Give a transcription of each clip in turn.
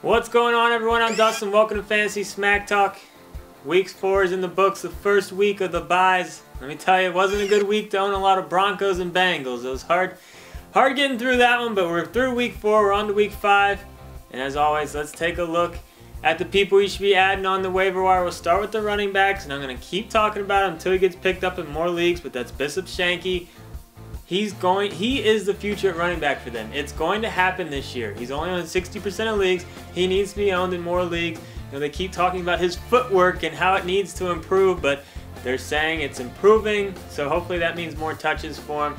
What's going on, everyone? I'm Dustin. Welcome to Fantasy Smack Talk. Week four is in the books. The first week of the buys. Let me tell you, it wasn't a good week to own a lot of Broncos and Bengals. It was hard, hard getting through that one, but we're through week four. We're on to week five, and as always, let's take a look at the people you should be adding on the waiver wire. We'll start with the running backs, and I'm going to keep talking about him until he gets picked up in more leagues. But that's Bishop Sankey. He's going. He is the future running back for them. It's going to happen this year. He's only on 60% of leagues. He needs to be owned in more leagues. You know, they keep talking about his footwork and how it needs to improve, but they're saying it's improving. So hopefully that means more touches for him.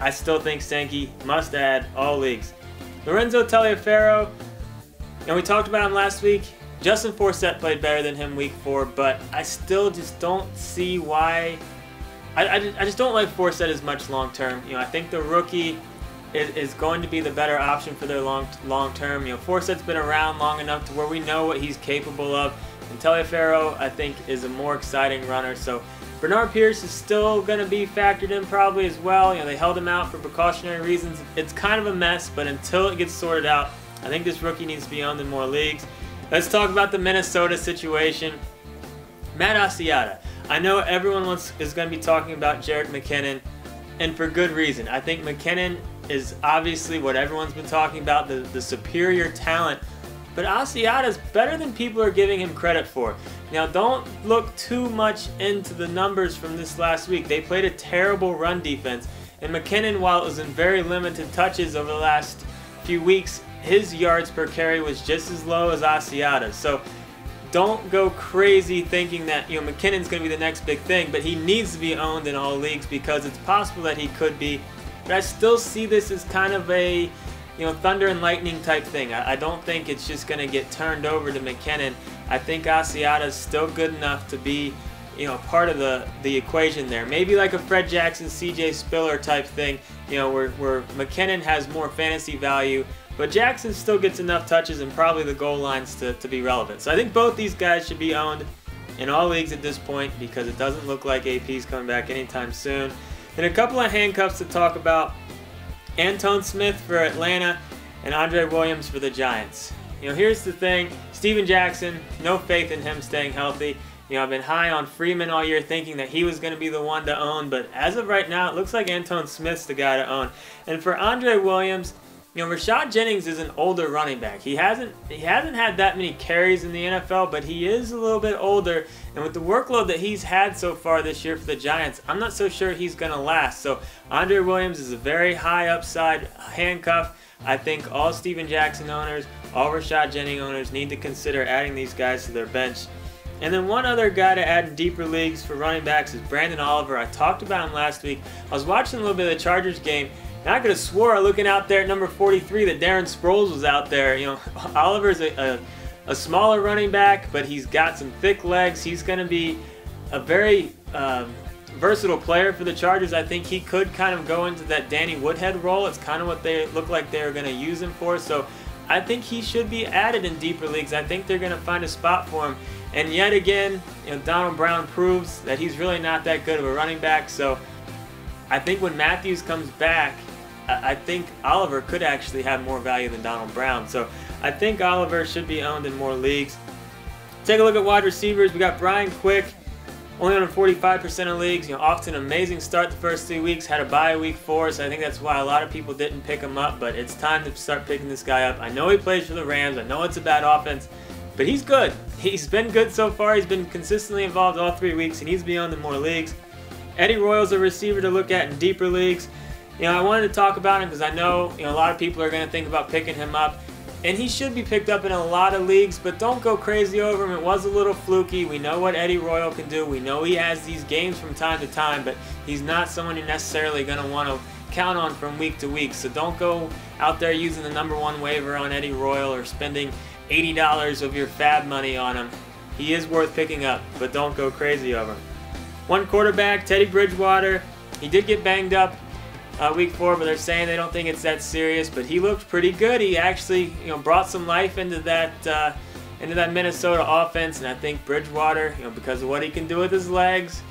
I still think Sankey must add all leagues. Lorenzo Taliaferro, and we talked about him last week. Justin Forsett played better than him week four, but I still just don't see why I, I, I just don't like Forsett as much long term. You know, I think the rookie is, is going to be the better option for their long long term. You know, Forsett's been around long enough to where we know what he's capable of. And Taliaferro, I think, is a more exciting runner. So Bernard Pierce is still going to be factored in probably as well. You know, they held him out for precautionary reasons. It's kind of a mess, but until it gets sorted out, I think this rookie needs to be on in more leagues. Let's talk about the Minnesota situation. Matt Asiata. I know everyone wants, is going to be talking about Jerick McKinnon, and for good reason. I think McKinnon is obviously what everyone's been talking about, the, the superior talent. But Asiata is better than people are giving him credit for. Now, don't look too much into the numbers from this last week. They played a terrible run defense. And McKinnon, while it was in very limited touches over the last few weeks, his yards per carry was just as low as Asiata's. So don't go crazy thinking that you know McKinnon's going to be the next big thing, but he needs to be owned in all leagues because it's possible that he could be. But I still see this as kind of a you know thunder and lightning type thing. I, I don't think it's just going to get turned over to McKinnon. I think Asiata is still good enough to be you know part of the the equation there. Maybe like a Fred Jackson, C.J. Spiller type thing. You know where where McKinnon has more fantasy value but Jackson still gets enough touches and probably the goal lines to, to be relevant. So I think both these guys should be owned in all leagues at this point because it doesn't look like AP's coming back anytime soon. And a couple of handcuffs to talk about. Antone Smith for Atlanta and Andre Williams for the Giants. You know, here's the thing. Steven Jackson, no faith in him staying healthy. You know, I've been high on Freeman all year thinking that he was going to be the one to own, but as of right now, it looks like Antone Smith's the guy to own. And for Andre Williams, you know, Rashad Jennings is an older running back. He hasn't he hasn't had that many carries in the NFL, but he is a little bit older. And with the workload that he's had so far this year for the Giants, I'm not so sure he's going to last. So Andre Williams is a very high upside handcuff. I think all Steven Jackson owners, all Rashad Jennings owners need to consider adding these guys to their bench. And then one other guy to add in deeper leagues for running backs is Branden Oliver. I talked about him last week. I was watching a little bit of the Chargers game and I could have swore looking out there at number 43 that Darren Sproles was out there. You know, Oliver's a, a, a smaller running back, but he's got some thick legs. He's going to be a very um, versatile player for the Chargers. I think he could kind of go into that Danny Woodhead role. It's kind of what they look like they're going to use him for. So I think he should be added in deeper leagues. I think they're going to find a spot for him. And yet again, you know, Donald Brown proves that he's really not that good of a running back. So I think when Mathews comes back, I think Oliver could actually have more value than Donald Brown. So I think Oliver should be owned in more leagues. Take a look at wide receivers. We got Brian Quick, only on 45% of leagues. You know, off to an amazing start the first three weeks. Had a bye week four, so I think that's why a lot of people didn't pick him up. But it's time to start picking this guy up. I know he plays for the Rams. I know it's a bad offense, but he's good. He's been good so far. He's been consistently involved all three weeks. He needs to be the more leagues. Eddie Royal's a receiver to look at in deeper leagues. You know, I wanted to talk about him because I know, you know a lot of people are going to think about picking him up. And he should be picked up in a lot of leagues, but don't go crazy over him. It was a little fluky. We know what Eddie Royal can do. We know he has these games from time to time, but he's not someone you're necessarily going to want to count on from week to week. So don't go out there using the number one waiver on Eddie Royal or spending $80 of your FAAB money on him. He is worth picking up, but don't go crazy over him. One quarterback, Teddy Bridgewater. He did get banged up uh, week four, but they're saying they don't think it's that serious. But he looked pretty good. He actually, you know, brought some life into that uh, into that Minnesota offense, and I think Bridgewater, you know, because of what he can do with his legs,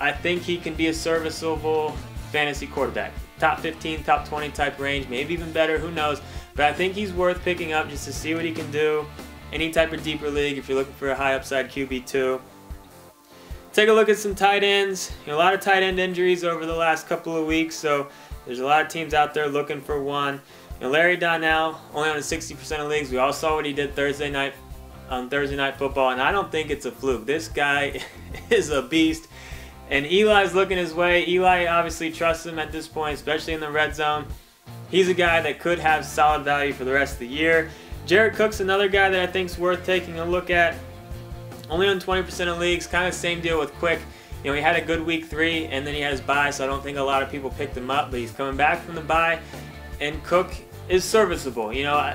I think he can be a serviceable fantasy quarterback. Top 15, top 20 type range, maybe even better. Who knows? But I think he's worth picking up just to see what he can do. Any type of deeper league if you're looking for a high upside QB2. Take a look at some tight ends. You know, a lot of tight end injuries over the last couple of weeks, so there's a lot of teams out there looking for one. Know, Larry Donnell only on 60% of leagues. We all saw what he did Thursday night on Thursday night football, and I don't think it's a fluke. This guy is a beast. And Eli's looking his way. Eli obviously trusts him at this point, especially in the red zone. He's a guy that could have solid value for the rest of the year. Jared Cook's another guy that I think is worth taking a look at. Only on 20% of leagues, kind of same deal with Quick. You know, he had a good week three, and then he had his bye, so I don't think a lot of people picked him up. But he's coming back from the bye, and Cook is serviceable. You know,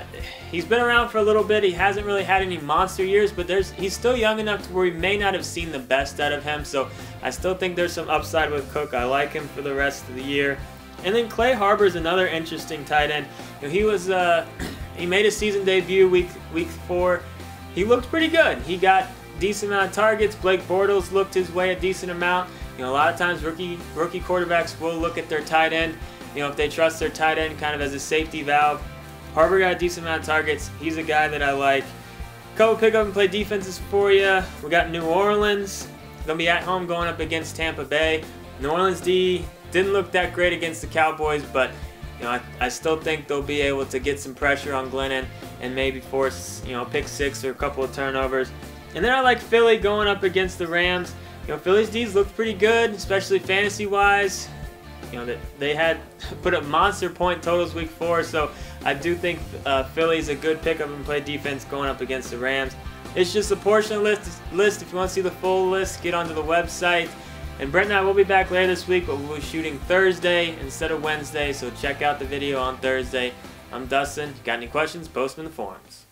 he's been around for a little bit. He hasn't really had any monster years, but there's he's still young enough to where we may not have seen the best out of him. So I still think there's some upside with Cook. I like him for the rest of the year. And then Clay Harbor is another interesting tight end. You know, he was uh, he made a season debut week week four. He looked pretty good. He got decent amount of targets. Blake Bortles looked his way a decent amount. You know, a lot of times rookie rookie quarterbacks will look at their tight end. You know, if they trust their tight end kind of as a safety valve. Harbor got a decent amount of targets. He's a guy that I like. Couple pick up and play defenses for you. We got New Orleans. Gonna be at home going up against Tampa Bay. New Orleans D didn't look that great against the Cowboys, but you know, I, I still think they'll be able to get some pressure on Glennon and maybe force, you know, pick six or a couple of turnovers. And then I like Philly going up against the Rams. You know, Philly's D's looked pretty good, especially fantasy-wise. You know, that they had put up monster point totals week four, so I do think uh, Philly's a good pickup and play defense going up against the Rams. It's just a portion of list. List. If you want to see the full list, get onto the website. And Brent and I will be back later this week, but we'll be shooting Thursday instead of Wednesday, so check out the video on Thursday. I'm Dustin. Got any questions? Post them in the forums.